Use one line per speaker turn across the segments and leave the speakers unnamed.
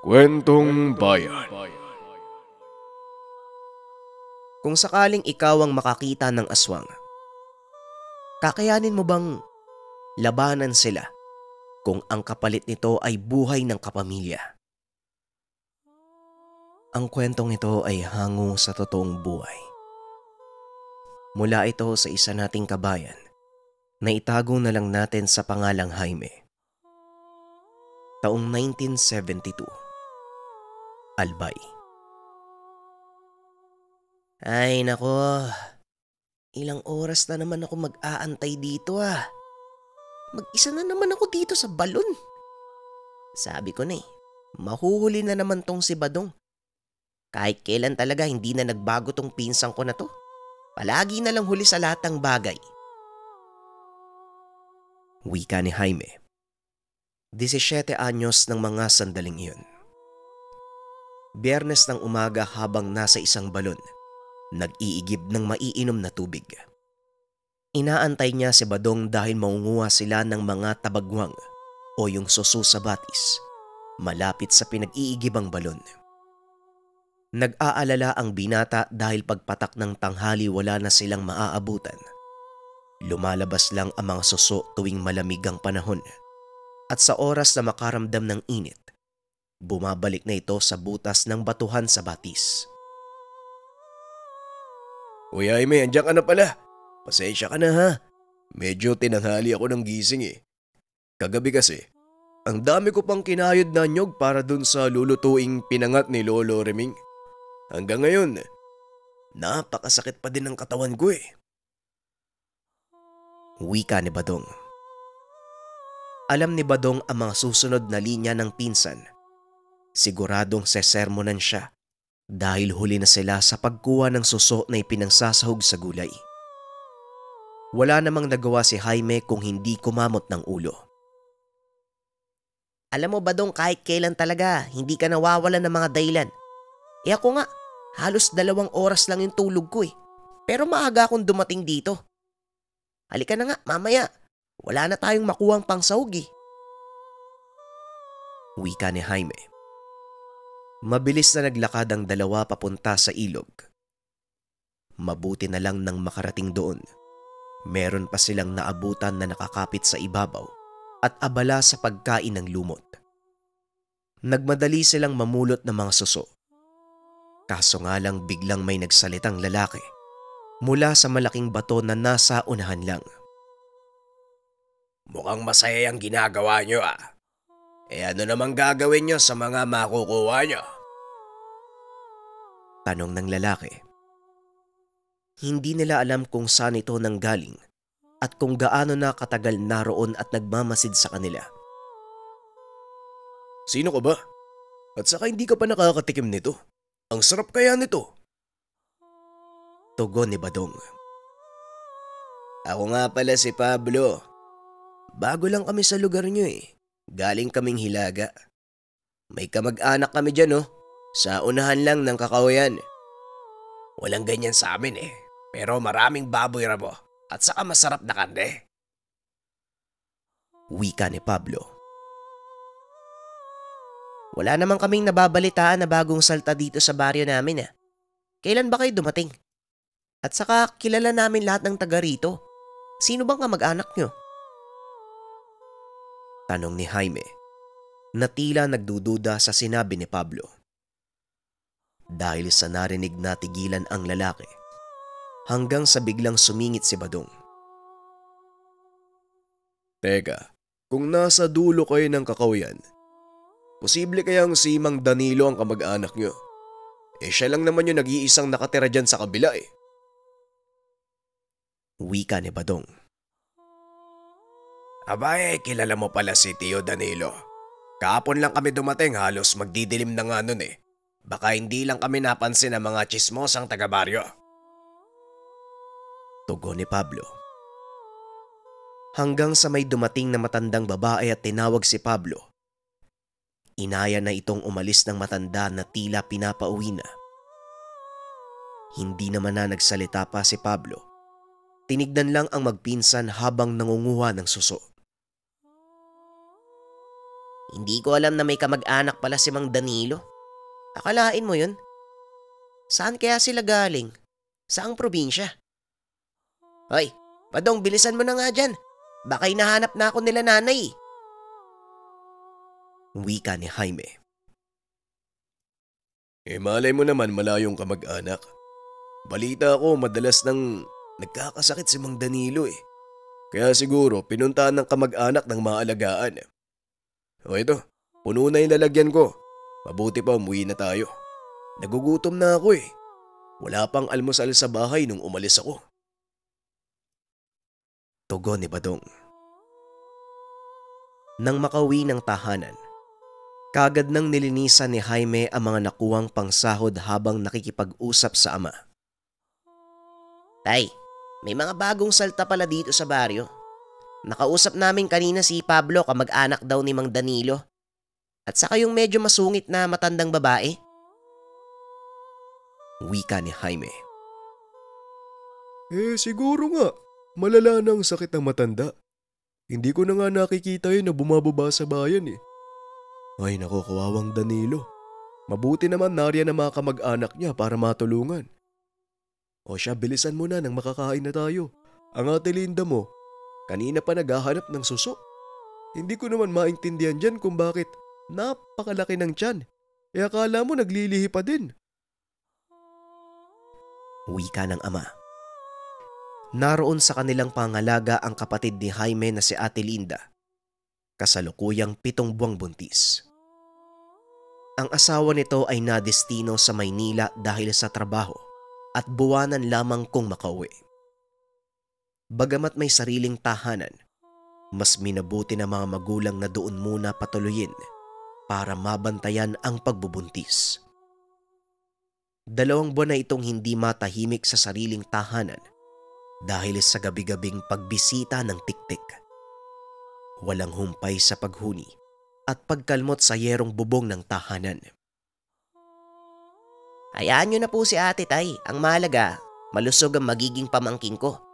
Kwentong Bayan
Kung sakaling ikaw ang makakita ng aswang, kakayanin mo bang labanan sila kung ang kapalit nito ay buhay ng kapamilya? Ang kwentong ito ay hango sa totoong buhay. Mula ito sa isa nating kabayan na itago na lang natin sa pangalang Jaime. Taong 1972. Albay. Ay nako, ilang oras na naman ako mag-aantay dito ah. Mag-isa na naman ako dito sa balon. Sabi ko na eh, mahuhuli na naman tong si Badong. Kahit kailan talaga hindi na nagbago tong pinsang ko na to. Palagi na lang huli sa lahat ng bagay. Wika ni Jaime. 17 anyos ng mga sandaling iyon. Biyernes ng umaga habang nasa isang balon, nag-iigib ng maiinom na tubig. Inaantay niya si Badong dahil maunguha sila ng mga tabagwang o yung susu sa batis malapit sa pinag-iigibang balon. Nag-aalala ang binata dahil pagpatak ng tanghali wala na silang maaabutan. Lumalabas lang ang mga suso tuwing malamig ang panahon at sa oras na makaramdam ng init, bumabalik na ito sa butas ng batuhan sa batis.
Uy Jaime, andyan ka na pala. Pasensya ka na ha. Medyo tinanghali ako ng gising eh. Kagabi kasi, ang dami ko pang kinayod na nyog para dun sa lulutuing pinangat ni Lolo Reming. Hanggang ngayon, napakasakit pa din ng katawan ko eh.
Wika ni Badong. Alam ni Badong ang mga susunod na linya ng pinsan. Siguradong sesermonan siya dahil huli na sila sa pagkuha ng suso na ipinangsasahog sa gulay. Wala namang nagawa si Jaime kung hindi kumamot ng ulo. Alam mo Badong kahit kailan talaga hindi ka nawawalan ng mga dahilan. E ako nga, halos dalawang oras lang yung tulog ko eh. Pero maaga akong dumating dito. Halika na nga, mamaya. Wala na tayong makuhang pangsahog eh. Wika ni Jaime. Mabilis na naglakad ang dalawa papunta sa ilog. Mabuti na lang nang makarating doon. Meron pa silang naabutan na nakakapit sa ibabaw at abala sa pagkain ng lumot. Nagmadali silang mamulot ng mga suso. Kaso nga lang biglang may nagsalitang lalaki mula sa malaking bato na nasa unahan lang.
Mukhang masaya ang ginagawa nyo ah. Eh ano namang gagawin nyo sa mga makukuha nyo?
Tanong ng lalaki. Hindi nila alam kung saan ito nanggaling at kung gaano na katagal naroon at nagmamasid sa kanila.
Sino ka ba? At saka hindi ka pa nakakatikim nito. Ang sarap kaya nito.
Tugon ni Badong.
Ako nga pala si Pablo. Bago lang kami sa lugar nyo eh. Galing kaming hilaga. May kamag-anak kami dyan oh. Sa unahan lang ng kakawayan. Walang ganyan sa amin eh. Pero maraming baboy rabo. At saka masarap na kande.
Wika ni Pablo. Wala naman kaming nababalitaan na bagong salta dito sa baryo namin ah. Kailan ba kayo dumating? At saka kilala namin lahat ng taga rito. Sino bang kamag-anak nyo? Tanong ni Jaime na tila nagdududa sa sinabi ni Pablo. Dahil sa narinig na tigilan ang lalaki hanggang sa biglang sumingit si Badong.
Teka, kung nasa dulo kayo ng kakawayan, posible kayang si Mang Danilo ang kamag-anak nyo. Eh siya lang naman yung nag-iisang nakatira dyan sa kabila eh.
Wika ni Badong.
Abay, kilala mo pala si Tio Danilo. Kahapon lang kami dumating halos magdidilim na nga nun eh. Baka hindi lang kami napansin ng mga chismosang taga-baryo.
Tugon ni Pablo. Hanggang sa may dumating na matandang babae at tinawag si Pablo. Inaya na itong umalis ng matanda na tila pinapauwi na. Hindi naman na nagsalita pa si Pablo. Tinignan lang ang magpinsan habang nangunguha ng suso. Hindi ko alam na may kamag-anak pala si Mang Danilo. Akalain mo yun? Saan kaya sila galing? Saang probinsya? Hoy, Padong, bilisan mo na nga dyan. Baka hinahanap na ako nila nanay. Wika ni Jaime.
Eh malay mo naman malayong kamag-anak. Balita ko madalas nang nagkakasakit si Mang Danilo eh. Kaya siguro pinuntahan ng kamag-anak ng maalagaan. O ito, puno na yung lalagyan ko. Mabuti pa umuwi na tayo. Nagugutom na ako eh. Wala pang almusal sa bahay nung umalis ako.
Tugon ni Badong. Nang makauwi ng tahanan, kagad nang nilinisan ni Jaime ang mga nakuwang pangsahod habang nakikipag-usap sa ama. Tay, may mga bagong salta pala dito sa baryo. Nakausap namin kanina si Pablo kamag-anak daw ni Mang Danilo. At saka yung medyo masungit na matandang babae. Wika ni Jaime.
Eh siguro nga, Malala na ang sakit ng matanda. Hindi ko na nga nakikita yun na bumababa sa bayan eh. Ay nako, kawawang Danilo. Mabuti naman nariyan ang mga kamag-anak niya para matulungan. O siya, bilisan mo na nang makakain na tayo. Ang ate Linda mo, kanina pa naghahanap ng suso. Hindi ko naman maintindihan dyan kung bakit napakalaki ng tiyan. E akala mo naglilihi pa din.
Wika ng ama. Naroon sa kanilang pangalaga ang kapatid ni Jaime na si Ate Linda, kasalukuyang pitong buwang buntis. Ang asawa nito ay nadestino sa Maynila dahil sa trabaho at buwanan lamang kung makauwi. Bagamat may sariling tahanan, mas minabuti ng mga magulang na doon muna patuloyin para mabantayan ang pagbubuntis. Dalawang buwan na itong hindi matahimik sa sariling tahanan dahil sa gabi-gabing pagbisita ng tiktik. Walang humpay sa paghuni at pagkalmot sa yerong bubong ng tahanan. Hayaan nyo na po si ate tay. Ang mahalaga, malusog ang magiging pamangking ko.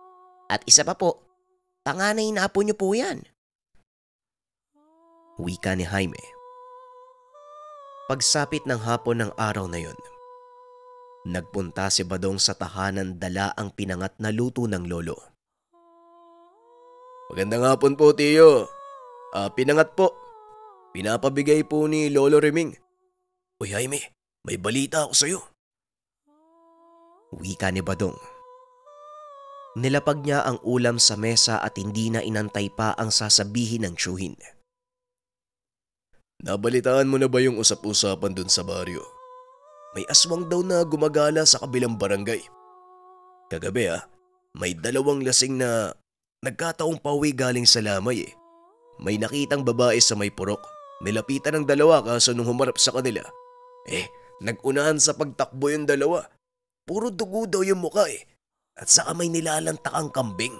At isa pa po, panganay na apo nyo po yan. Wika ni Jaime. Pagsapit ng hapon ng araw na yon, Nagpunta si Badong sa tahanan dala ang pinangat na luto ng lolo.
Magandang hapon po, Tiyo. Ah, pinangat po. Pinapabigay po ni Lolo Reming. Uy, Jaime, may balita ako sa'yo.
Wika ni Badong. Nilapag niya ang ulam sa mesa at hindi na inantay pa ang sasabihin ng tsuhin.
Nabalitaan mo na ba yung usap-usapan dun sa baryo? May aswang daw na gumagala sa kabilang barangay. Kagabi ah, may dalawang lasing na nagkataong pauwi galing sa lamay eh. May nakitang babae sa may purok. Nilapitan ng dalawa kaso nung humarap sa kanila. Eh, nagunahan sa pagtakbo yung dalawa. Puro dugo daw yung muka eh. At saka may nilalantak ang kambing.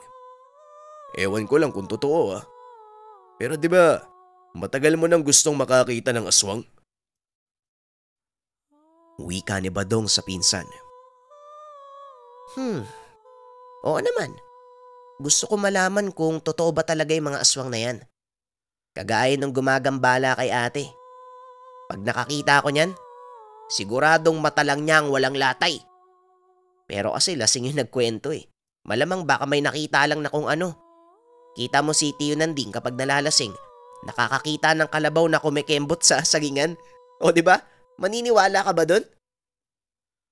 Ewan ko lang kung totoo ah. Pero di ba, matagal mo nang gustong makakita ng aswang?
Wika ni Badong sa pinsan. Hmm, oo naman. Gusto ko malaman kung totoo ba talaga yung mga aswang na yan. Kagaya ng gumagambala kay ate. Pag nakakita ko niyan, siguradong mata lang niya ang walang latay. Pero kasi lasing yung nagkwento eh. Malamang baka may nakita lang na kung ano. Kita mo si Tio Nanding kapag nalalasing, nakakakita ng kalabaw na kumikembot sa sagingan. O di ba? Maniniwala ka ba doon?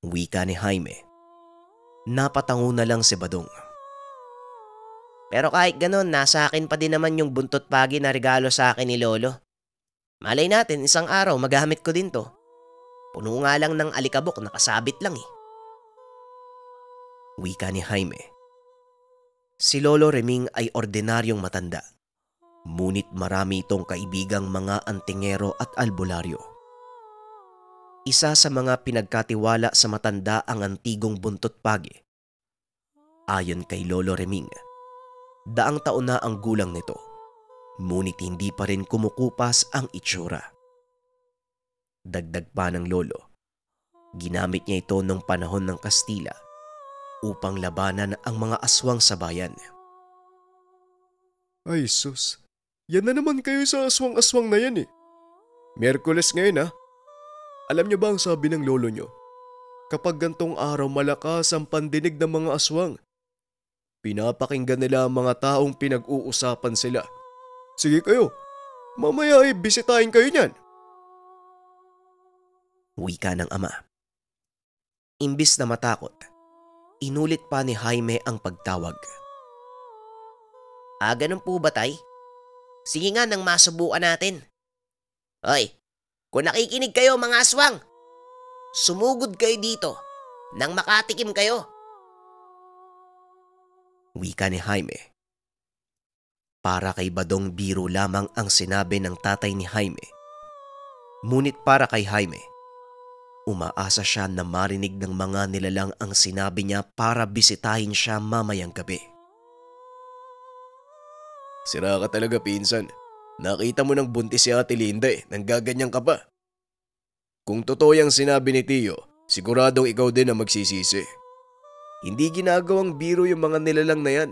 Wika ni Jaime. Napatango na lang si Badong. Pero kahit ganon, nasa akin pa din naman yung buntot pagi na regalo sa akin ni Lolo. Malay natin, isang araw magamit ko din to. Puno nga lang ng alikabok, nakasabit lang eh. Wika ni Jaime. Si Lolo Reming ay ordinaryong matanda. Ngunit marami itong kaibigang mga antingero at albularyo. Isa sa mga pinagkatiwala sa matanda ang antigong buntot pagi. Ayon kay Lolo Reming, daang taon na ang gulang nito, ngunit hindi pa rin kumukupas ang itsura. Dagdag pa ng lolo, ginamit niya ito nung panahon ng Kastila upang labanan ang mga aswang sa bayan.
Ay sus, yan na naman kayo sa aswang-aswang na yan eh. Merkules ngayon ha. Alam niyo ba ang sabi ng lolo niyo? Kapag gantong araw malakas ang pandinig ng mga aswang. Pinapakinggan nila ang mga taong pinag-uusapan sila. Sige kayo, mamaya ay bisitahin kayo niyan.
Wika ng ama. Imbis na matakot, inulit pa ni Jaime ang pagtawag.
Ah, ganun po ba, tay? Sige nga nang masubukan natin. Hoy, kung nakikinig kayo mga aswang, sumugod kayo dito nang makatikim kayo.
Wika ni Jaime. Para kay Badong biro lamang ang sinabi ng tatay ni Jaime. Ngunit para kay Jaime, umaasa siya na marinig ng mga nilalang ang sinabi niya para bisitahin siya mamayang gabi.
Sira ka talaga pinsan. Nakita mo ng buntis si Ate Linda eh, nang gaganyan ka pa. Kung totoo yung sinabi ni Tio, siguradong ikaw din ang magsisisi. Hindi ginagawang biro yung mga nilalang na yan.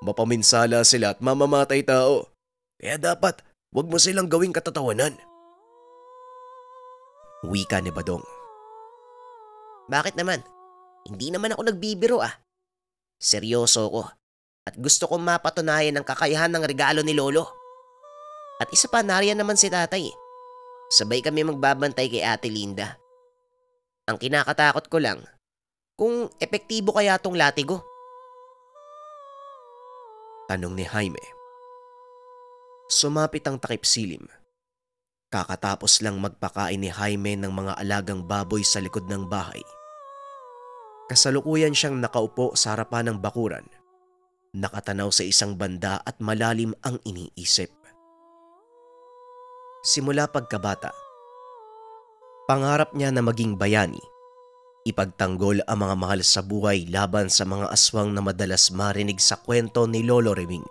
Mapaminsala sila at mamamatay tao. Kaya dapat, wag mo silang gawing katatawanan.
Wika ni Badong.
Bakit naman? Hindi naman ako nagbibiro ah. Seryoso ko. At gusto kong mapatunayan ang kakayahan ng regalo ni Lolo. At isa pa, nariyan naman si tatay. Sabay kami magbabantay kay Ate Linda. Ang kinakatakot ko lang, kung epektibo kaya tong latigo.
Tanong ni Jaime. Sumapit ang takip silim. Kakatapos lang magpakain ni Jaime ng mga alagang baboy sa likod ng bahay. Kasalukuyan siyang nakaupo sa harapan ng bakuran. Nakatanaw sa isang banda at malalim ang iniisip. Simula pagkabata, pangarap niya na maging bayani ipagtanggol ang mga mahal sa buhay laban sa mga aswang na madalas marinig sa kwento ni Lolo Reming.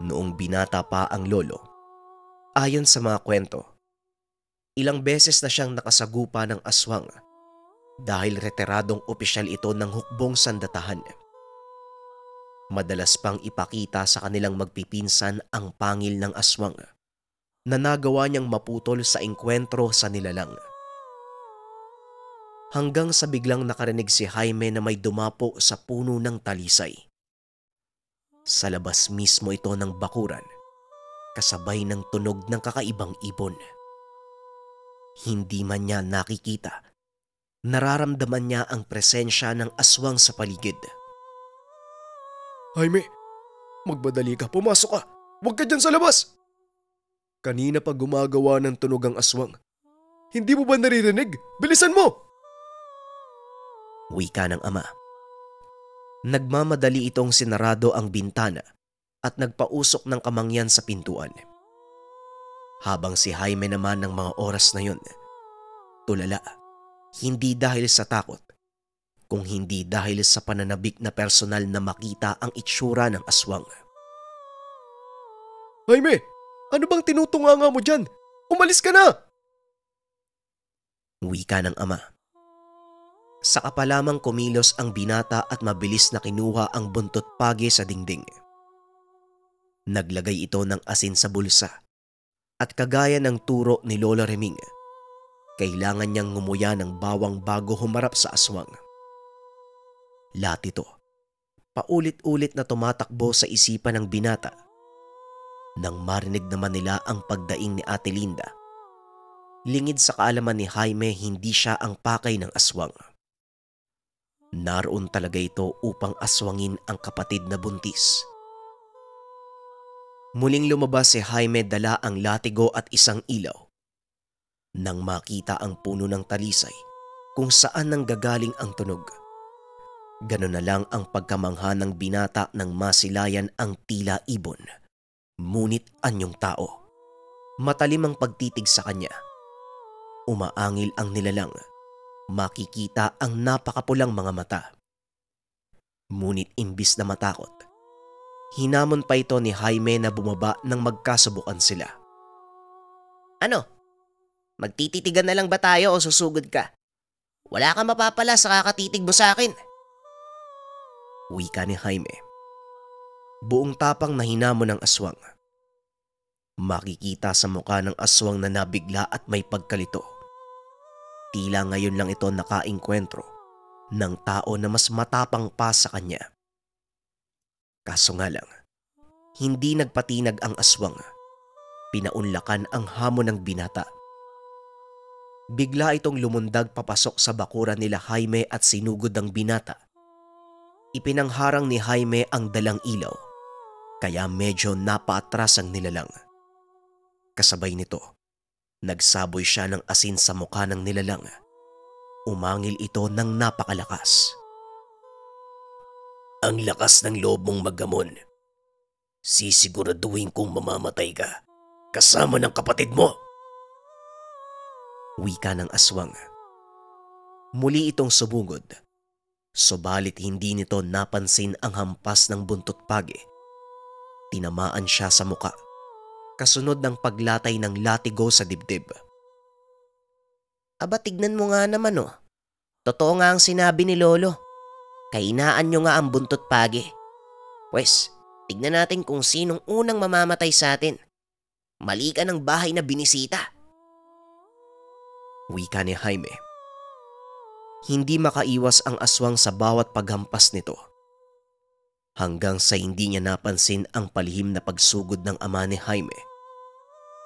Noong binata pa ang lolo, ayon sa mga kwento, ilang beses na siyang nakasagupa ng aswang dahil reteradong opisyal ito ng hukbong sandatahan. Madalas pang ipakita sa kanilang magpipinsan ang pangil ng aswang na nagawa niyang maputol sa engkwentro sa nilalang hanggang sa biglang nakarinig si Jaime na may dumapo sa puno ng talisay. Sa labas mismo ito ng bakuran, kasabay ng tunog ng kakaibang ibon. Hindi man niya nakikita, nararamdaman niya ang presensya ng aswang sa paligid.
Jaime, magbadali ka, pumasok ka. Huwag ka dyan sa labas. Kanina pa gumagawa ng tunog ang aswang. Hindi mo ba naririnig? Bilisan mo!
wika ng ama. Nagmamadali itong sinarado ang bintana at nagpausok ng kamangyan sa pintuan. Habang si Jaime naman ng mga oras na yun, tulala, hindi dahil sa takot, kung hindi dahil sa pananabik na personal na makita ang itsura ng aswang.
Jaime, ano bang tinutunganga mo dyan? Umalis ka na!
Wika ng ama. Saka pa lamang kumilos ang binata at mabilis na kinuha ang buntot pagi sa dingding. Naglagay ito ng asin sa bulsa at kagaya ng turo ni Lola Reming, kailangan niyang ngumuya ng bawang bago humarap sa aswang. Lahat ito, paulit-ulit na tumatakbo sa isipan ng binata. Nang marinig naman nila ang pagdaing ni Ate Linda, lingid sa kaalaman ni Jaime hindi siya ang pakay ng aswang. Naroon talaga ito upang aswangin ang kapatid na buntis. Muling lumabas si Jaime dala ang latigo at isang ilaw. Nang makita ang puno ng talisay kung saan nang gagaling ang tunog. Ganon na lang ang pagkamangha ng binata ng masilayan ang tila ibon. Ngunit anyong tao. Matalim ang pagtitig sa kanya. Umaangil ang nilalang makikita ang napakapulang mga mata. Ngunit imbis na matakot, hinamon pa ito ni Jaime na bumaba nang magkasubukan sila.
Ano? Magtititigan na lang ba tayo o susugod ka? Wala kang mapapala sa kakatitig mo sa akin.
Wika ni Jaime. Buong tapang na hinamon ng aswang. Makikita sa mukha ng aswang na nabigla at may pagkalito. Tila ngayon lang ito nakainkwentro ng tao na mas matapang pa sa kanya. Kaso nga lang, hindi nagpatinag ang aswang. Pinaunlakan ang hamon ng binata. Bigla itong lumundag papasok sa bakuran nila Jaime at sinugod ang binata. Ipinangharang ni Jaime ang dalang ilaw, kaya medyo napaatras ang nilalang. Kasabay nito, nagsaboy siya ng asin sa mukha ng nilalang. Umangil ito ng napakalakas.
Ang lakas ng loob mong maggamon. Sisiguraduhin kong mamamatay ka. Kasama ng kapatid mo.
Wika ng aswang. Muli itong subungod. Subalit hindi nito napansin ang hampas ng buntot pagi. Tinamaan siya sa muka kasunod ng paglatay ng latigo sa dibdib.
Aba tignan mo nga naman oh. Totoo nga ang sinabi ni Lolo. Kainaan nyo nga ang buntot pagi. Pwes, tignan natin kung sinong unang mamamatay sa atin. Mali ka ng bahay na binisita.
Wika ni Jaime. Hindi makaiwas ang aswang sa bawat paghampas nito. Hanggang sa hindi niya napansin ang palihim na pagsugod ng ama ni Jaime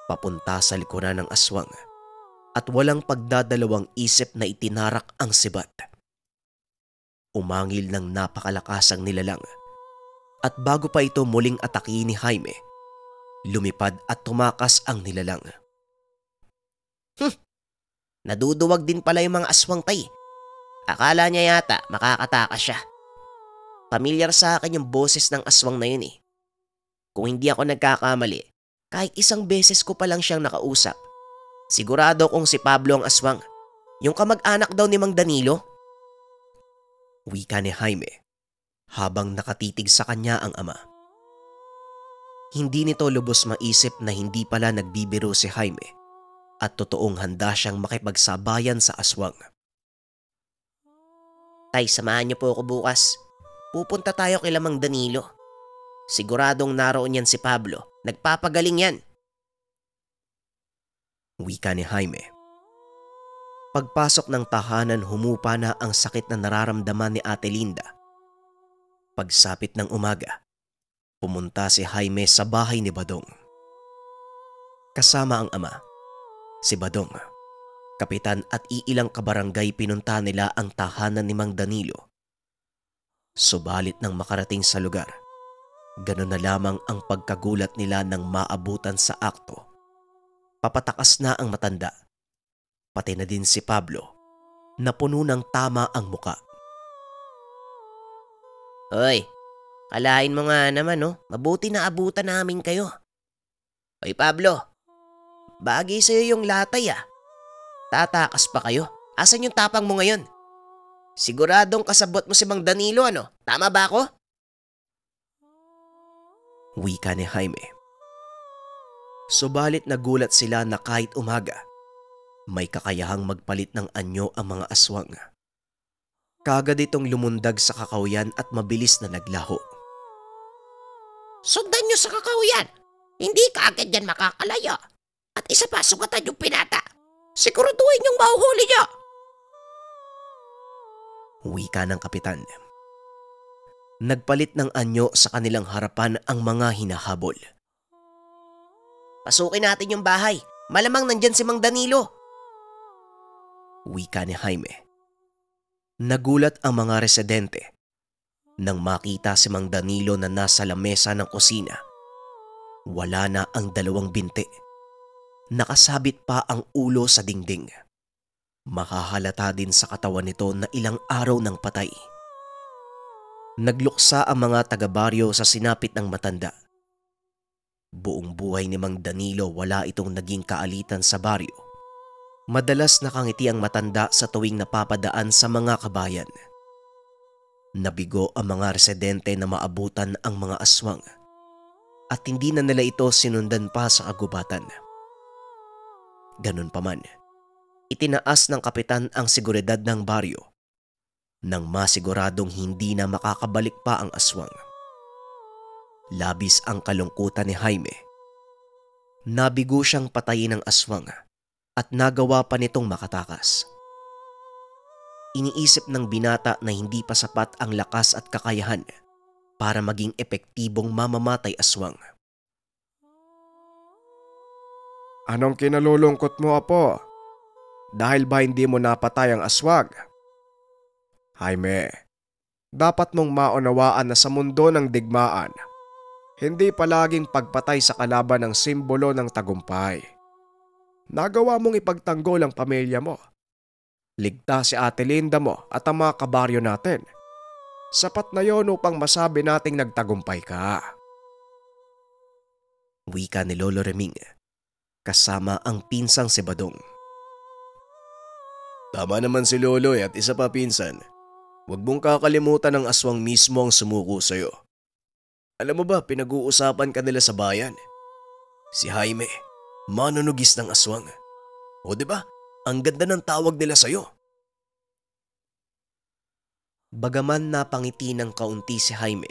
papunta sa likuran ng aswang at walang pagdadalawang isip na itinarak ang sibat. Umangil ng napakalakas ang nilalang at bago pa ito muling ataki ni Jaime, lumipad at tumakas ang nilalang.
Hmm, naduduwag din pala yung mga aswang tay. Akala niya yata makakatakas siya. Pamilyar sa akin yung boses ng aswang na yun eh. Kung hindi ako nagkakamali, kahit isang beses ko pa lang siyang nakausap. Sigurado kong si Pablo ang aswang. Yung kamag-anak daw ni Mang Danilo.
Wika ni Jaime habang nakatitig sa kanya ang ama. Hindi nito lubos maisip na hindi pala nagbibiro si Jaime at totoong handa siyang makipagsabayan sa aswang.
Tay, samahan niyo po ako bukas. Pupunta tayo kay Lamang Danilo. Siguradong naroon yan si Pablo Nagpapagaling yan.
Wika ni Jaime. Pagpasok ng tahanan humupa na ang sakit na nararamdaman ni Ate Linda. Pagsapit ng umaga, pumunta si Jaime sa bahay ni Badong. Kasama ang ama, si Badong, kapitan at iilang kabarangay pinunta nila ang tahanan ni Mang Danilo. Subalit nang makarating sa lugar, Ganon na lamang ang pagkagulat nila nang maabutan sa akto. Papatakas na ang matanda. Pati na din si Pablo na puno ng tama ang muka.
Hoy, kalain mo nga naman no, mabuti na abutan namin kayo. Hoy Pablo, bagay sa'yo yung latay ah. Tatakas pa kayo. Asan yung tapang mo ngayon? Siguradong kasabot mo si Mang Danilo ano? Tama ba ako?
wika ni Jaime. Subalit nagulat sila na kahit umaga, may kakayahang magpalit ng anyo ang mga aswang. Kagad itong lumundag sa kakawyan at mabilis na naglaho.
Sundan nyo sa kakawyan! Hindi ka agad yan makakalaya. At isa pa, sugatan yung pinata. Siguraduhin yung mahuhuli nyo!
Wika ng kapitan. Nagpalit ng anyo sa kanilang harapan ang mga hinahabol.
Pasukin natin yung bahay. Malamang nandyan si Mang Danilo.
Wika ni Jaime. Nagulat ang mga residente nang makita si Mang Danilo na nasa lamesa ng kusina. Wala na ang dalawang binti. Nakasabit pa ang ulo sa dingding. Makahalata din sa katawan nito na ilang araw ng patay. Nagluksa ang mga taga-baryo sa sinapit ng matanda. Buong buhay ni Mang Danilo wala itong naging kaalitan sa baryo. Madalas nakangiti ang matanda sa tuwing napapadaan sa mga kabayan. Nabigo ang mga residente na maabutan ang mga aswang at hindi na nila ito sinundan pa sa kagubatan. Ganun pa man, itinaas ng kapitan ang seguridad ng baryo nang masiguradong hindi na makakabalik pa ang aswang. Labis ang kalungkutan ni Jaime Nabigo siyang patayin ng aswang at nagawa pa nitong makatakas. Iniisip ng binata na hindi pa sapat ang lakas at kakayahan para maging epektibong mamamatay aswang.
Anong kinalulungkot mo, Apo? Dahil ba hindi mo napatay ang aswag? Jaime, dapat mong maunawaan na sa mundo ng digmaan, hindi palaging pagpatay sa kalaban ng simbolo ng tagumpay. Nagawa mong ipagtanggol ang pamilya mo. Ligtas si Ate Linda mo at ang mga kabaryo natin. Sapat na yon upang masabi nating nagtagumpay ka.
Wika ni Lolo Reming kasama ang pinsang si Badong.
Tama naman si Lolo at isa pa pinsan. Huwag mong kakalimutan ng aswang mismo ang sumuko sa'yo. Alam mo ba, pinag-uusapan ka nila sa bayan. Si Jaime, manunugis ng aswang. O ba? Ang ganda ng tawag nila sa'yo.
Bagaman napangiti ng kaunti si Jaime,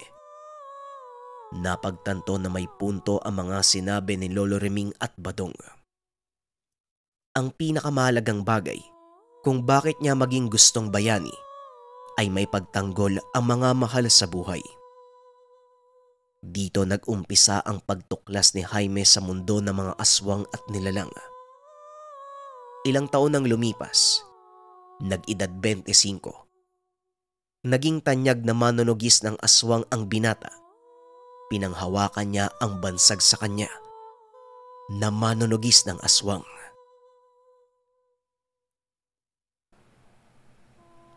napagtanto na may punto ang mga sinabi ni Lolo Reming at Badong. Ang pinakamahalagang bagay kung bakit niya maging gustong bayani ay may pagtanggol ang mga mahal sa buhay. Dito nag-umpisa ang pagtuklas ni Jaime sa mundo ng mga aswang at nilalang. Ilang taon nang lumipas, nag-edad 25. Naging tanyag na manunugis ng aswang ang binata. Pinanghawakan niya ang bansag sa kanya na manunugis ng aswang.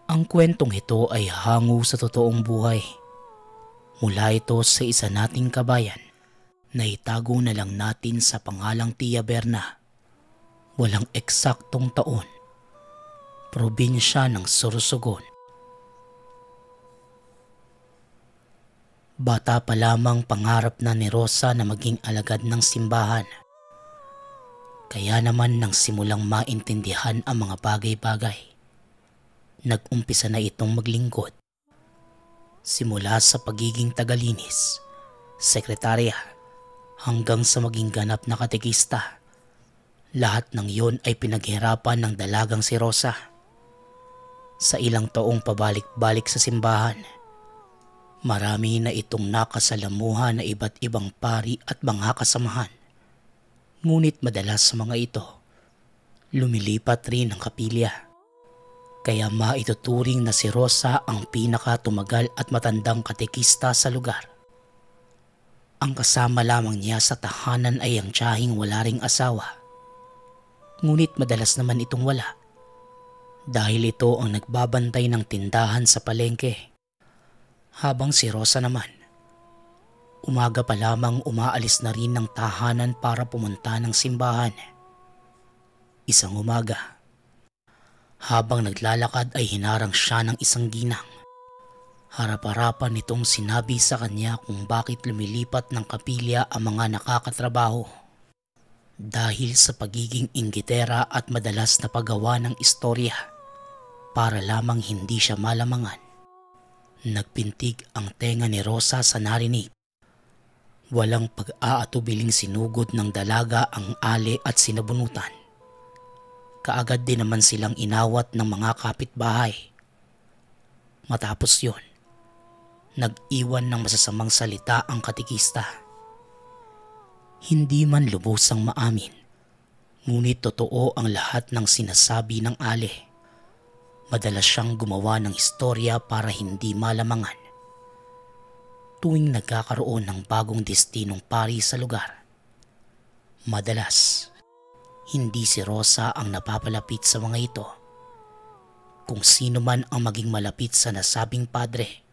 Ang kwentong ito ay hango sa totoong buhay. Mula ito sa isa nating kabayan na itago na lang natin sa pangalang Tia Berna. Walang eksaktong taon. Probinsya ng Sorsogon. Bata pa lamang pangarap na ni Rosa na maging alagad ng simbahan. Kaya naman nang simulang maintindihan ang mga bagay-bagay nag-umpisa na itong maglingkod. Simula sa pagiging tagalinis, sekretarya, hanggang sa maging ganap na katekista. Lahat ng iyon ay pinaghirapan ng dalagang si Rosa. Sa ilang taong pabalik-balik sa simbahan, marami na itong nakasalamuhan na iba't ibang pari at mga kasamahan. Ngunit madalas sa mga ito, lumilipat rin ang kapilya kaya maituturing na si Rosa ang pinakatumagal at matandang katekista sa lugar. Ang kasama lamang niya sa tahanan ay ang tiyahing wala ring asawa. Ngunit madalas naman itong wala. Dahil ito ang nagbabantay ng tindahan sa palengke. Habang si Rosa naman, umaga pa lamang umaalis na rin ng tahanan para pumunta ng simbahan. Isang umaga, habang naglalakad ay hinarang siya ng isang ginang. Harap-harapan nitong sinabi sa kanya kung bakit lumilipat ng kapilya ang mga nakakatrabaho. Dahil sa pagiging inggitera at madalas na paggawa ng istorya para lamang hindi siya malamangan. Nagpintig ang tenga ni Rosa sa narinig. Walang pag-aatubiling sinugod ng dalaga ang ale at sinabunutan kaagad din naman silang inawat ng mga kapitbahay. Matapos yon, nag-iwan ng masasamang salita ang katikista. Hindi man lubusang maamin, ngunit totoo ang lahat ng sinasabi ng ale. Madalas siyang gumawa ng istorya para hindi malamangan. Tuwing nagkakaroon ng bagong destinong pari sa lugar, madalas hindi si Rosa ang napapalapit sa mga ito. Kung sino man ang maging malapit sa nasabing padre,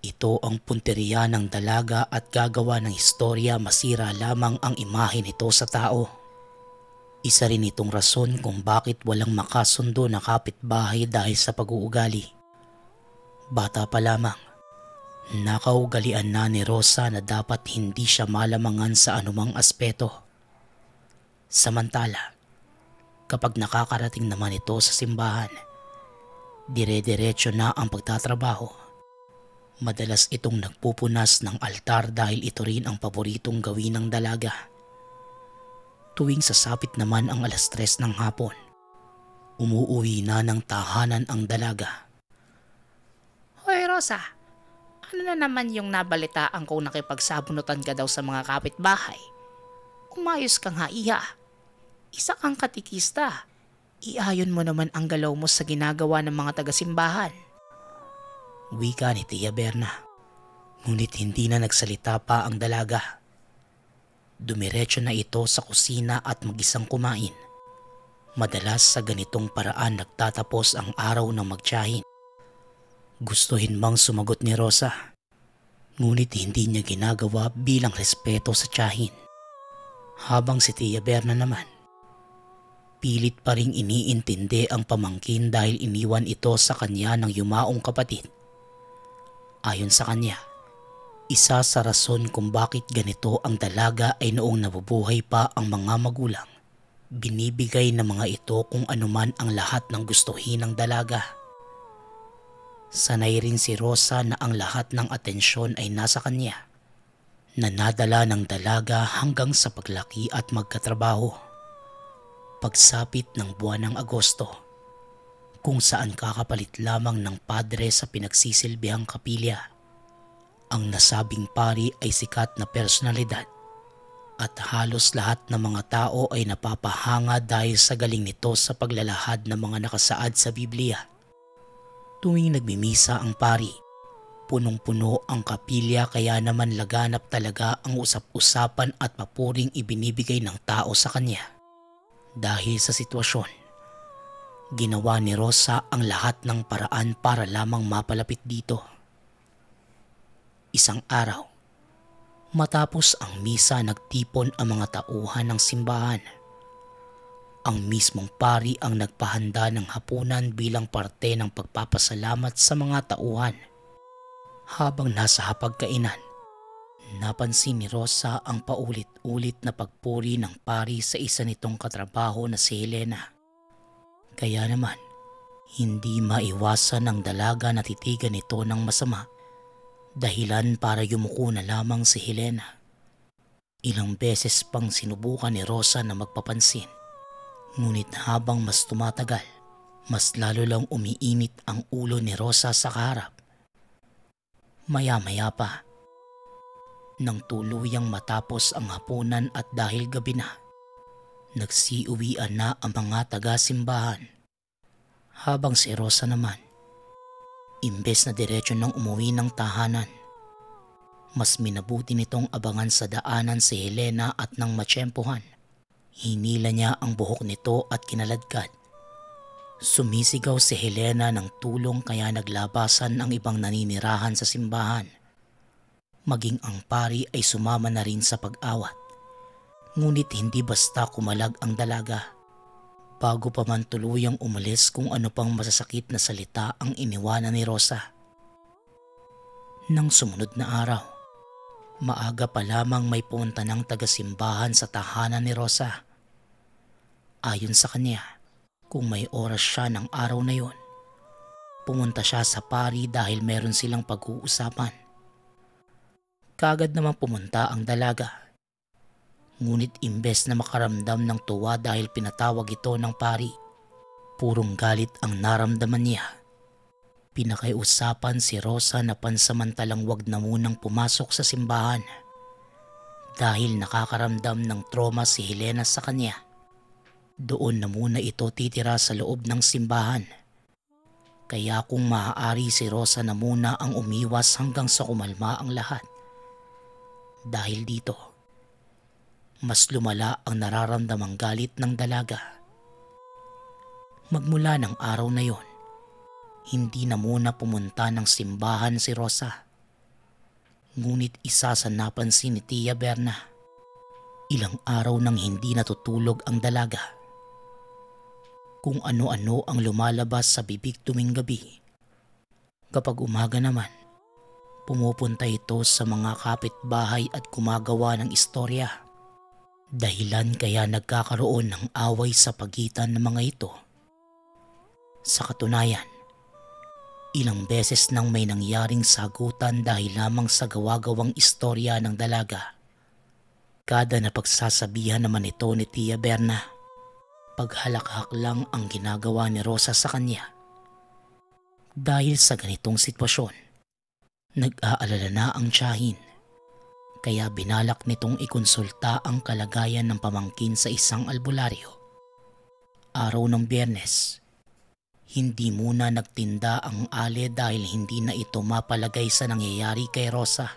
ito ang punteriya ng dalaga at gagawa ng istorya masira lamang ang imahe nito sa tao. Isa rin itong rason kung bakit walang makasundo na kapitbahay dahil sa pag-uugali. Bata pa lamang, nakaugalian na ni Rosa na dapat hindi siya malamangan sa anumang aspeto Samantala, kapag nakakarating naman ito sa simbahan, dire-diretso na ang pagtatrabaho. Madalas itong nagpupunas ng altar dahil ito rin ang paboritong gawin ng dalaga. Tuwing sasapit naman ang alas tres ng hapon, umuuwi na ng tahanan ang dalaga.
Hoy Rosa, ano na naman yung nabalitaan kung nakipagsabunutan ka daw sa mga kapitbahay? Umayos ka nga iya. Isa kang katikista. Iayon mo naman ang galaw mo sa ginagawa ng mga taga-simbahan.
Wika ni Tia Berna. Ngunit hindi na nagsalita pa ang dalaga. Dumiretso na ito sa kusina at mag-isang kumain. Madalas sa ganitong paraan nagtatapos ang araw ng magtiyahin. Gustuhin mang sumagot ni Rosa. Ngunit hindi niya ginagawa bilang respeto sa tiyahin. Habang si Tia Berna naman, pilit pa ring iniintindi ang pamangkin dahil iniwan ito sa kanya ng yumaong kapatid. Ayon sa kanya, isa sa rason kung bakit ganito ang dalaga ay noong nabubuhay pa ang mga magulang. Binibigay ng mga ito kung anuman ang lahat ng gustuhin ng dalaga. Sanay rin si Rosa na ang lahat ng atensyon ay nasa kanya. Nanadala ng dalaga hanggang sa paglaki at magkatrabaho. Pagsapit ng buwan ng Agosto, kung saan kakapalit lamang ng padre sa pinagsisilbihang kapilya ang nasabing pari ay sikat na personalidad at halos lahat ng mga tao ay napapahanga dahil sa galing nito sa paglalahad ng mga nakasaad sa Biblia. Tuwing nagmimisa ang pari, punong-puno ang kapilya kaya naman laganap talaga ang usap-usapan at papuring ibinibigay ng tao sa kanya. Dahil sa sitwasyon, ginawa ni Rosa ang lahat ng paraan para lamang mapalapit dito isang araw. Matapos ang misa nagtipon ang mga tauhan ng simbahan. Ang mismong pari ang nagpahanda ng hapunan bilang parte ng pagpapasalamat sa mga tauhan. Habang nasa hapagkainan, napansin ni Rosa ang paulit-ulit na pagpuri ng pari sa isa nitong katrabaho na si Helena. Kaya naman, hindi maiwasan ng dalaga na titigan ito ng masama dahilan para yumuko na lamang si Helena. Ilang beses pang sinubukan ni Rosa na magpapansin. Ngunit habang mas tumatagal, mas lalo lang umiinit ang ulo ni Rosa sa kaharap. Maya-maya pa, nang tuluyang matapos ang hapunan at dahil gabi na, nagsiuwian na ang mga taga-simbahan. Habang si Rosa naman, Imbes na diretsyo nang umuwi ng tahanan, mas minabuti nitong abangan sa daanan si Helena at nang matsyempohan. Hinila niya ang buhok nito at kinaladkad. Sumisigaw si Helena ng tulong kaya naglabasan ang ibang naninirahan sa simbahan. Maging ang pari ay sumama na rin sa pag-awat. Ngunit hindi basta kumalag ang dalaga bago pa man tuluyang umalis kung ano pang masasakit na salita ang iniwanan ni Rosa. Nang sumunod na araw, maaga pa lamang may punta ng tagasimbahan sa tahanan ni Rosa. Ayon sa kanya, kung may oras siya ng araw na yon, pumunta siya sa pari dahil meron silang pag-uusapan. Kagad namang pumunta ang dalaga Ngunit imbes na makaramdam ng tuwa dahil pinatawag ito ng pari, purong galit ang naramdaman niya. Pinakiusapan si Rosa na pansamantalang wag na munang pumasok sa simbahan dahil nakakaramdam ng trauma si Helena sa kanya. Doon na muna ito titira sa loob ng simbahan. Kaya kung maaari si Rosa na muna ang umiwas hanggang sa kumalma ang lahat. Dahil dito, mas lumala ang nararamdamang galit ng dalaga. Magmula ng araw na yon, hindi na muna pumunta ng simbahan si Rosa. Ngunit isa sa napansin ni Tia Berna, ilang araw nang hindi natutulog ang dalaga. Kung ano-ano ang lumalabas sa bibig tuming gabi. Kapag umaga naman, pumupunta ito sa mga kapitbahay at kumagawa ng istorya Dahilan kaya nagkakaroon ng away sa pagitan ng mga ito. Sa katunayan, ilang beses nang may nangyaring sagutan dahil lamang sa gawa-gawang istorya ng dalaga. Delikada na pagsasabihan naman ito ni Tia Berna. Paghalakhak lang ang ginagawa ni Rosa sa kanya. Dahil sa ganitong sitwasyon, nag-aalala na ang tiyahin. Kaya binalak nitong ikonsulta ang kalagayan ng pamangkin sa isang albularyo. Araw ng biyernes, hindi muna nagtinda ang ale dahil hindi na ito mapalagay sa nangyayari kay Rosa.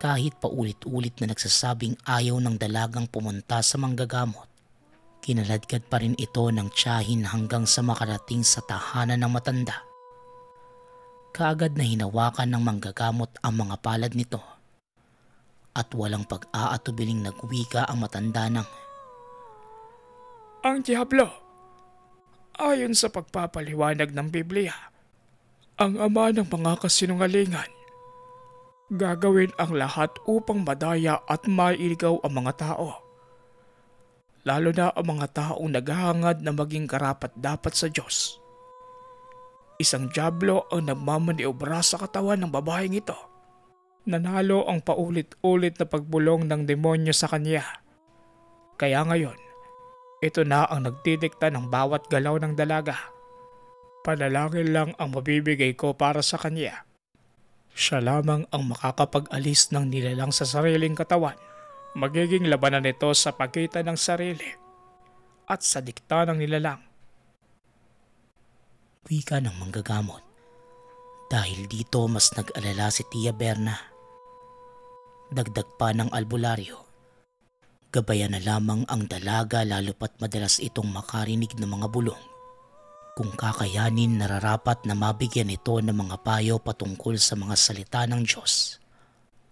Kahit paulit-ulit na nagsasabing ayaw ng dalagang pumunta sa manggagamot, kinaladkad pa rin ito ng tiyahin hanggang sa makarating sa tahanan ng matanda. Kaagad na hinawakan ng manggagamot ang mga palad nito at walang pag-aatubiling nagwika ang matanda ng
Ang Diablo Ayon sa pagpapaliwanag ng Biblia, ang ama ng mga kasinungalingan gagawin ang lahat upang madaya at mailigaw ang mga tao. Lalo na ang mga taong naghahangad na maging karapat dapat sa Diyos. Isang jablo ang nagmamaniobra sa katawan ng babaeng ito. Nanalo ang paulit-ulit na pagbulong ng demonyo sa kanya. Kaya ngayon, ito na ang nagdidikta ng bawat galaw ng dalaga. Panalangin lang ang mabibigay ko para sa kanya. Siya lamang ang makakapag-alis ng nilalang sa sariling katawan. Magiging labanan nito sa pagitan ng sarili at sa dikta ng nilalang.
Wika ng manggagamot. Dahil dito mas nag-alala si Tia Berna. Dagdag pa ng albularyo Gabayan na lamang ang dalaga lalo pat madalas itong makarinig ng mga bulong. Kung kakayanin nararapat na mabigyan ito ng mga payo patungkol sa mga salita ng Diyos.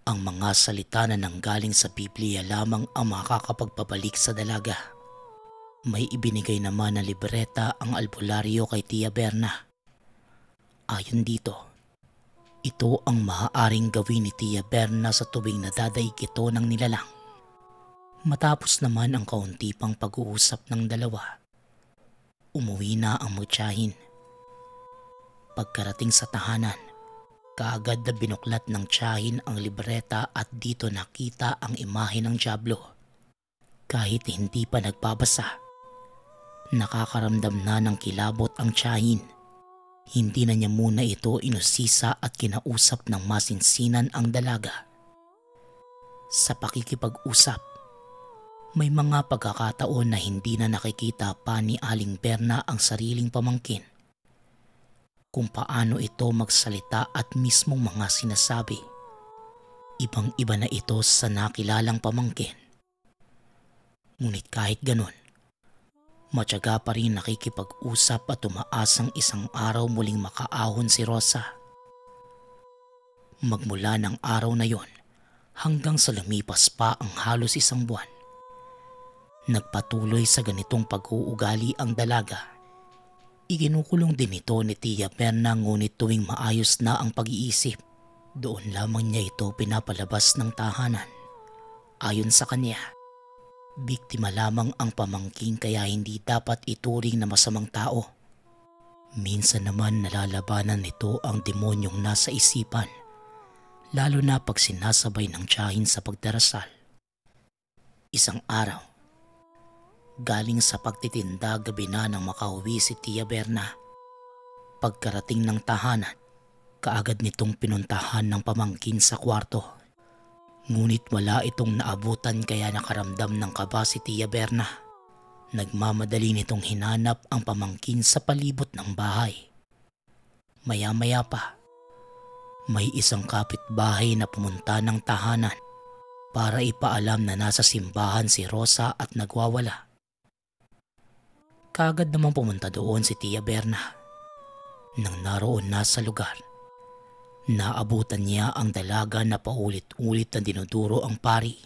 Ang mga salita na nanggaling sa Biblia lamang ang makakapagpabalik sa dalaga. May ibinigay naman na libreta ang albularyo kay Tia Berna. Ayon dito, ito ang maaaring gawin ni Tia Berna sa tubing nadadaig ito ng nilalang. Matapos naman ang kaunti pang pag-uusap ng dalawa, umuwi na ang mutyahin. Pagkarating sa tahanan, kaagad na binuklat ng tiyahin ang libreta at dito nakita ang imahe ng Diablo. Kahit hindi pa nagbabasa, nakakaramdam na ng kilabot ang tiyahin. Hindi na niya muna ito inusisa at kinausap ng masinsinan ang dalaga. Sa pakikipag-usap, may mga pagkakataon na hindi na nakikita pa ni Aling Berna ang sariling pamangkin. Kung paano ito magsalita at mismong mga sinasabi. Ibang iba na ito sa nakilalang pamangkin. Ngunit kahit ganun, matyaga pa rin nakikipag-usap at umaasang isang araw muling makaahon si Rosa. Magmula ng araw na yon hanggang sa lumipas pa ang halos isang buwan, Nagpatuloy sa ganitong pag-uugali ang dalaga. Iginukulong din ito ni Tia Perna ngunit tuwing maayos na ang pag-iisip, doon lamang niya ito pinapalabas ng tahanan. Ayon sa kanya, biktima lamang ang pamangkin kaya hindi dapat ituring na masamang tao. Minsan naman nalalabanan nito ang demonyong nasa isipan, lalo na pag sinasabay ng tiyahin sa pagdarasal. Isang araw, Galing sa pagtitinda gabi na nang makauwi si Tia Berna. Pagkarating ng tahanan, kaagad nitong pinuntahan ng pamangkin sa kwarto. Ngunit wala itong naabutan kaya nakaramdam ng kaba si Tia Berna. Nagmamadali nitong hinanap ang pamangkin sa palibot ng bahay. Maya-maya pa, may isang kapitbahay na pumunta ng tahanan para ipaalam na nasa simbahan si Rosa at nagwawala. Kagad namang pumunta doon si Tia Berna. Nang naroon na sa lugar, naabutan niya ang dalaga na paulit-ulit na dinuduro ang pari.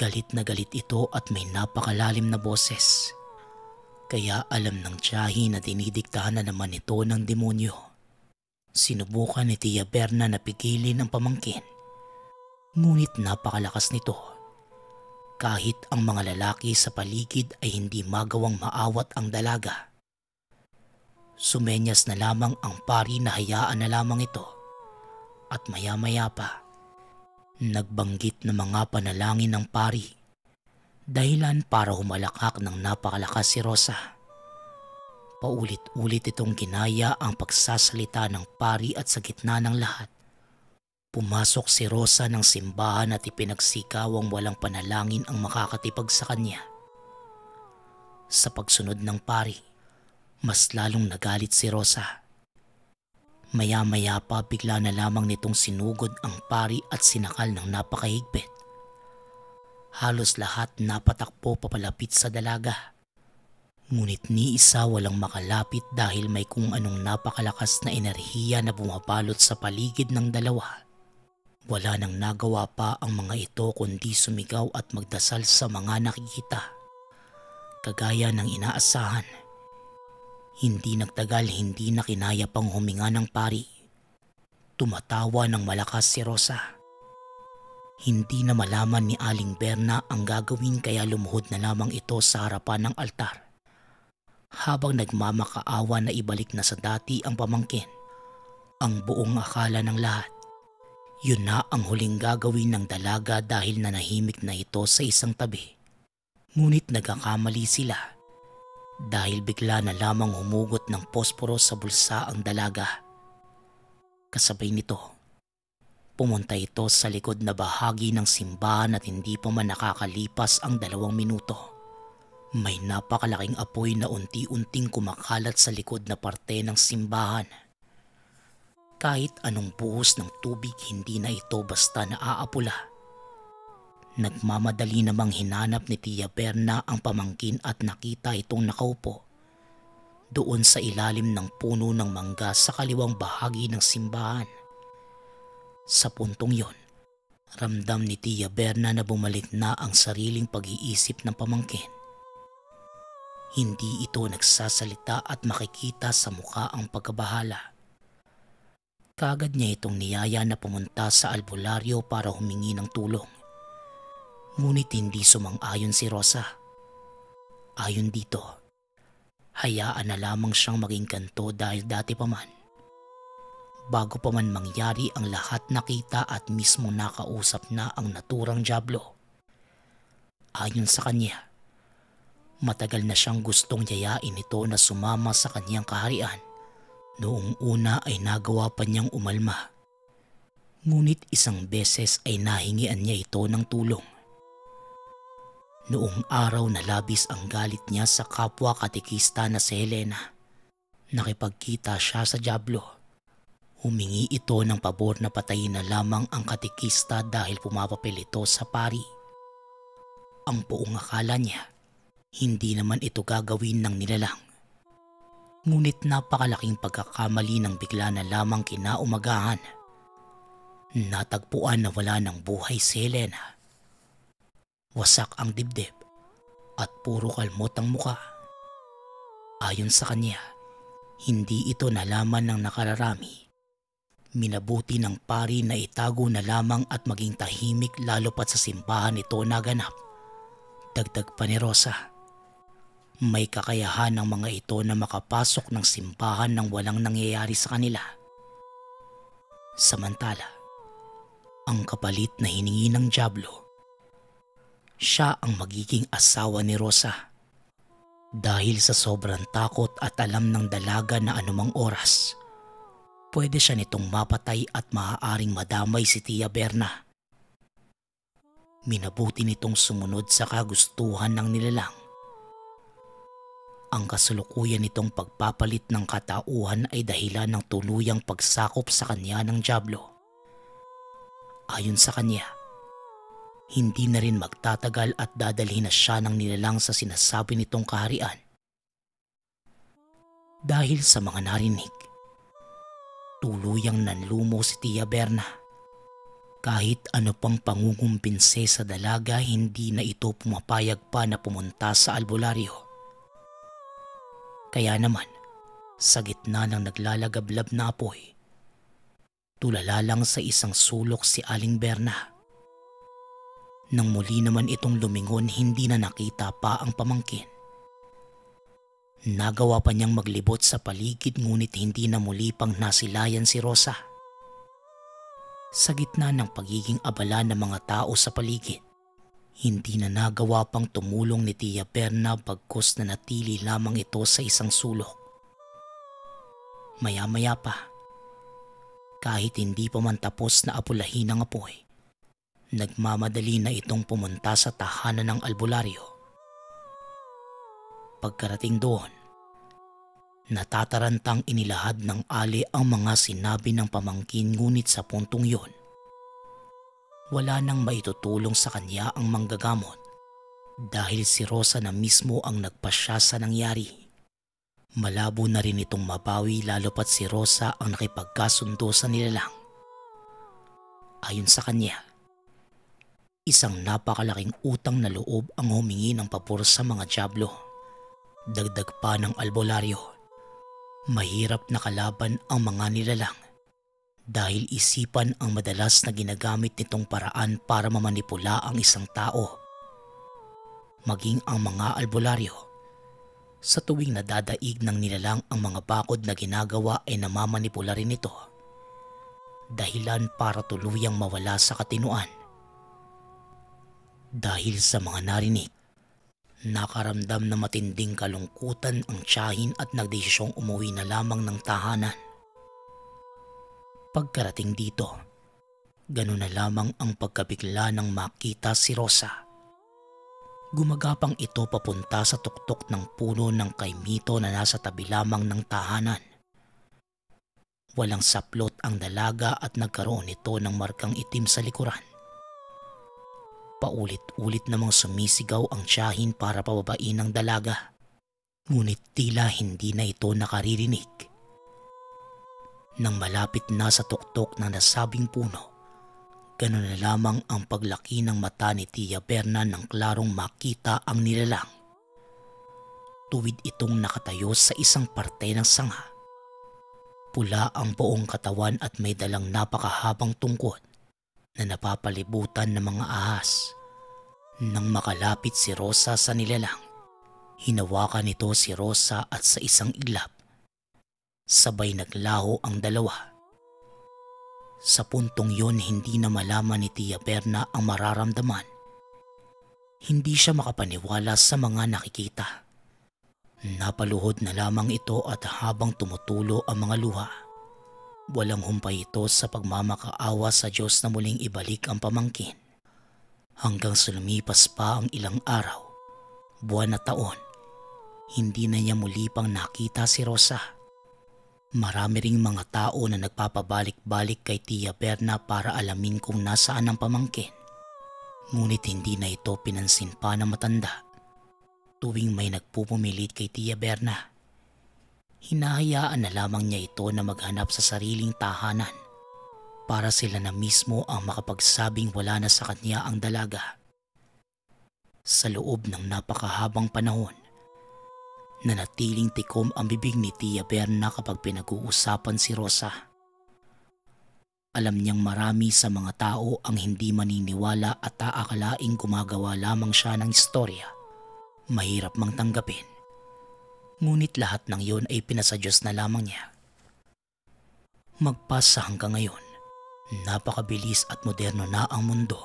Galit na galit ito at may napakalalim na boses. Kaya alam ng tiyahi na dinidiktahan na naman ito ng demonyo. Sinubukan ni Tia Berna na pigilin ang pamangkin. Ngunit napakalakas nito kahit ang mga lalaki sa paligid ay hindi magawang maawat ang dalaga. Sumenyas na lamang ang pari na hayaan na lamang ito at maya-maya pa Nagbanggit ng mga panalangin ng pari. Dahilan para humalakak ng napakalakas si Rosa. Paulit-ulit itong ginaya ang pagsasalita ng pari at sa gitna ng lahat. Pumasok si Rosa ng simbahan at ipinagsikawang walang panalangin ang makakatipag sa kanya. Sa pagsunod ng pari, mas lalong nagalit si Rosa. Maya-maya pa bigla na lamang nitong sinugod ang pari at sinakal ng napakahigpit. Halos lahat napatakpo papalapit sa dalaga. Ngunit ni isa walang makalapit dahil may kung anong napakalakas na enerhiya na bumabalot sa paligid ng dalawa. Wala nang nagawa pa ang mga ito kundi sumigaw at magdasal sa mga nakikita. Kagaya ng inaasahan, hindi nagtagal hindi na kinaya pang huminga ng pari. Tumatawa ng malakas si Rosa. Hindi na malaman ni Aling Berna ang gagawin kaya lumuhod na lamang ito sa harapan ng altar habang nagmamakaawa na ibalik na sa dati ang pamangkin. Ang buong akala ng lahat. Yun na ang huling gagawin ng dalaga dahil nanahimik na ito sa isang tabi. Ngunit nagkakamali sila dahil bigla na lamang humugot ng posporo sa bulsa ang dalaga. Kasabay nito, pumunta ito sa likod na bahagi ng simbahan at hindi pa man nakakalipas ang dalawang minuto may napakalaking apoy na unti-unting kumakalat sa likod na parte ng simbahan. Kahit anong buhos ng tubig hindi na ito basta naaapula. Nagmamadali namang hinanap ni Tia Berna ang pamangkin at nakita itong nakaupo. Doon sa ilalim ng puno ng mangga sa kaliwang bahagi ng simbahan. Sa puntong yon, ramdam ni Tia Berna na bumalik na ang sariling pag-iisip ng pamangkin hindi ito nagsasalita at makikita sa muka ang pagkabahala. Kagad niya itong niyaya na pumunta sa albularyo para humingi ng tulong. Ngunit hindi sumang-ayon si Rosa. Ayon dito, hayaan na lamang siyang maging kanto dahil dati pa man. Bago pa man mangyari ang lahat nakita at mismo nakausap na ang naturang Diablo. Ayon sa kanya, Matagal na siyang gustong yayain ito na sumama sa kanyang kaharian. Noong una ay nagawa pa niyang umalma. Ngunit isang beses ay nahingian niya ito ng tulong. Noong araw na labis ang galit niya sa kapwa katikista na si Helena. Nakipagkita siya sa Diablo. Humingi ito ng pabor na patayin na lamang ang katikista dahil pumapapil ito sa pari. Ang buong akala niya hindi naman ito gagawin ng nilalang. Ngunit napakalaking pagkakamali ng bigla na lamang kinaumagahan. Natagpuan na wala ng buhay si Helena. Wasak ang dibdib at puro kalmot ang muka. Ayon sa kanya, hindi ito nalaman ng nakararami. Minabuti ng pari na itago na lamang at maging tahimik lalo pat sa simbahan ito naganap. Dagdag pa ni Rosa may kakayahan ng mga ito na makapasok ng simbahan nang walang nangyayari sa kanila. Samantala, ang kapalit na hiningi ng Diablo, siya ang magiging asawa ni Rosa. Dahil sa sobrang takot at alam ng dalaga na anumang oras, pwede siya nitong mapatay at maaaring madamay si Tia Berna. Minabuti nitong sumunod sa kagustuhan ng nilalang ang kasalukuyan nitong pagpapalit ng katauhan ay dahilan ng tuluyang pagsakop sa kanya ng Diablo. Ayon sa kanya, hindi na rin magtatagal at dadalhin na siya ng nilalang sa sinasabi nitong kaharian. Dahil sa mga narinig, tuluyang nanlumo si Tia Berna. Kahit ano pang pangungumpinse sa dalaga, hindi na ito pumapayag pa na pumunta sa albularyo kaya naman, sa gitna ng naglalagablab na apoy, tulala lang sa isang sulok si Aling Berna. Nang muli naman itong lumingon hindi na nakita pa ang pamangkin. Nagawa pa niyang maglibot sa paligid ngunit hindi na muli pang nasilayan si Rosa. Sa gitna ng pagiging abala ng mga tao sa paligid, hindi na nagawa pang tumulong ni Tia Berna bagkus na natili lamang ito sa isang sulok. Maya-maya pa, kahit hindi pa man tapos na apulahin ang apoy, nagmamadali na itong pumunta sa tahanan ng albularyo. Pagkarating doon, natatarantang inilahad ng ali ang mga sinabi ng pamangkin ngunit sa puntong yon, wala nang maitutulong sa kanya ang manggagamot dahil si Rosa na mismo ang nagpasya sa nangyari. Malabo na rin itong mabawi lalo pat si Rosa ang nakipagkasundo sa nilalang. Ayon sa kanya, isang napakalaking utang na loob ang humingi ng pabor sa mga jablo. Dagdag pa ng albularyo, mahirap na kalaban ang mga nilalang dahil isipan ang madalas na ginagamit nitong paraan para mamanipula ang isang tao. Maging ang mga albularyo. Sa tuwing nadadaig ng nilalang ang mga bakod na ginagawa ay namamanipula rin ito. Dahilan para tuluyang mawala sa katinuan. Dahil sa mga narinig, nakaramdam na matinding kalungkutan ang tiyahin at nagdesisyong umuwi na lamang ng tahanan. Pagkarating dito, ganun na lamang ang pagkabigla ng makita si Rosa. Gumagapang ito papunta sa tuktok ng puno ng kaimito na nasa tabi lamang ng tahanan. Walang saplot ang dalaga at nagkaroon ito ng markang itim sa likuran. Paulit-ulit namang sumisigaw ang tiyahin para pababain ng dalaga. Ngunit tila hindi na ito nakaririnig nang malapit na sa tuktok ng nasabing puno. Ganun na lamang ang paglaki ng mata ni Tia Berna nang klarong makita ang nilalang. Tuwid itong nakatayo sa isang parte ng sanga. Pula ang buong katawan at may dalang napakahabang tungkod na napapalibutan ng mga ahas. Nang makalapit si Rosa sa nilalang, hinawakan nito si Rosa at sa isang iglap Sabay naglaho ang dalawa. Sa puntong yon hindi na malaman ni Tia Berna ang mararamdaman. Hindi siya makapaniwala sa mga nakikita. Napaluhod na lamang ito at habang tumutulo ang mga luha. Walang humpay ito sa pagmamakaawa sa Diyos na muling ibalik ang pamangkin. Hanggang sa lumipas pa ang ilang araw, buwan na taon, hindi na niya muli pang nakita si Rosa. Marami ring mga tao na nagpapabalik-balik kay Tia Berna para alamin kung nasaan ang pamangkin. Ngunit hindi na ito pinansin pa ng matanda. Tuwing may nagpupumilit kay Tia Berna, hinahayaan na lamang niya ito na maghanap sa sariling tahanan para sila na mismo ang makapagsabing wala na sa kanya ang dalaga. Sa loob ng napakahabang panahon, Nanatiling tikom ang bibig ni Tia Berna kapag pinag-uusapan si Rosa. Alam niyang marami sa mga tao ang hindi maniniwala at aakalaing gumagawa lamang siya ng istorya. Mahirap mang tanggapin. Ngunit lahat ng yon ay pinasadyos na lamang niya. Magpasa hanggang ngayon, napakabilis at moderno na ang mundo.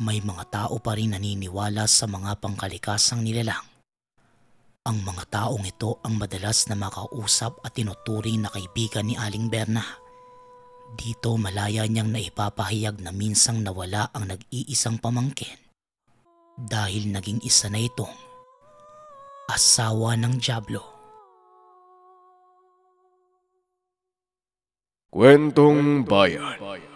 May mga tao pa rin naniniwala sa mga pangkalikasang nilalang ang mga taong ito ang madalas na makausap at tinuturing na kaibigan ni Aling Berna. Dito malaya niyang naipapahayag na minsang nawala ang nag-iisang pamangkin dahil naging isa na itong asawa ng Diablo.
Kwentong Bayan